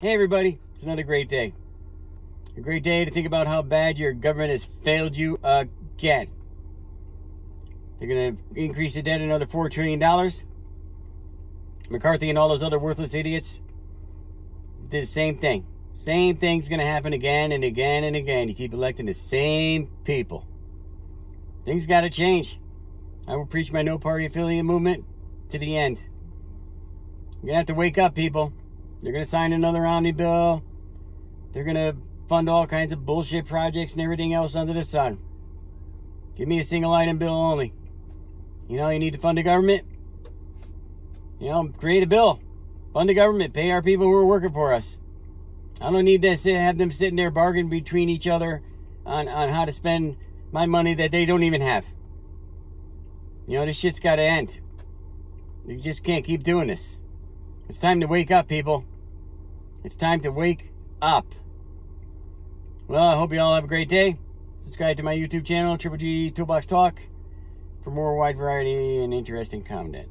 Hey everybody, it's another great day. A great day to think about how bad your government has failed you again. They're going to increase the debt another $4 trillion. McCarthy and all those other worthless idiots did the same thing. Same thing's going to happen again and again and again. You keep electing the same people. Things got to change. I will preach my no party affiliate movement to the end. You're going to have to wake up, people. They're going to sign another omni bill. They're going to fund all kinds of bullshit projects and everything else under the sun. Give me a single item bill only. You know, you need to fund the government. You know, create a bill. Fund the government. Pay our people who are working for us. I don't need to sit, have them sitting there bargaining between each other on, on how to spend my money that they don't even have. You know, this shit's got to end. You just can't keep doing this. It's time to wake up, people. It's time to wake up. Well, I hope you all have a great day. Subscribe to my YouTube channel, Triple G Toolbox Talk, for more wide variety and interesting content.